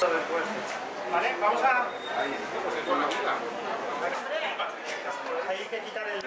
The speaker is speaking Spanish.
Vale, vamos a... Ahí, pues con la boca. Hay que quitar el...